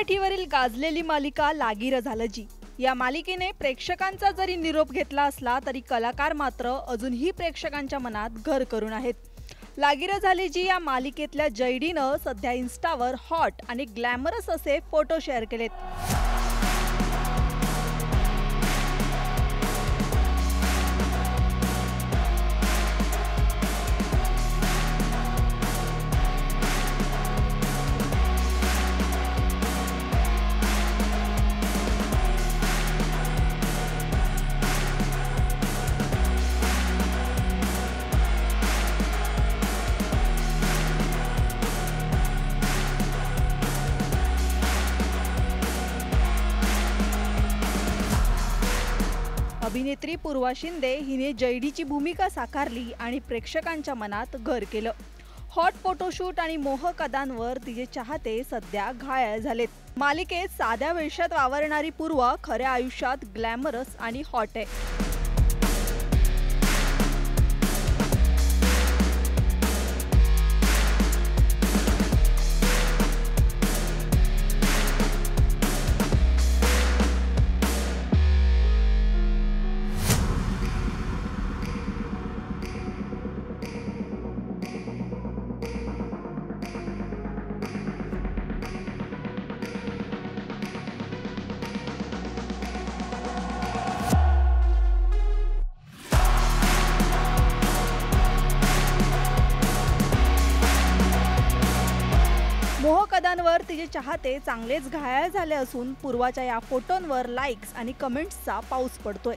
मराठीवरील गाजलेली मालिका लागीर झालं जी. या मालिकेने प्रेक्षकांचा जरी निरोप घेतला असला तरी कलाकार मात्र अजूनही प्रेक्षकांच्या मनात घर करून आहेत. लागीर झाली जी या मालिकेतल्या जैडीनं सध्या इन्स्टावर हॉट आणि ग्लॅमरस असे फोटो शेअर केलेत. अभिनेत्री पूर्वा शिंदे हिने जैडीची भूमिका साकारली आणि प्रेक्षकांच्या मनात घर केलं. हॉट फोटोशूट आणि मोहक अदांवर तिचे चाहते सध्या घायळ झालेत. मालिकेत साध्या वेशात वावरणारी पूर्वा खऱ्या आयुष्यात ग्लॅमरस आणि हॉट आहे. मोहक तिचे चाहते चांगलेच घायाळ झाले असून पूर्वाच्या या फोटोंवर लाईक्स आणि कमेंट्सचा पाऊस पडतोय.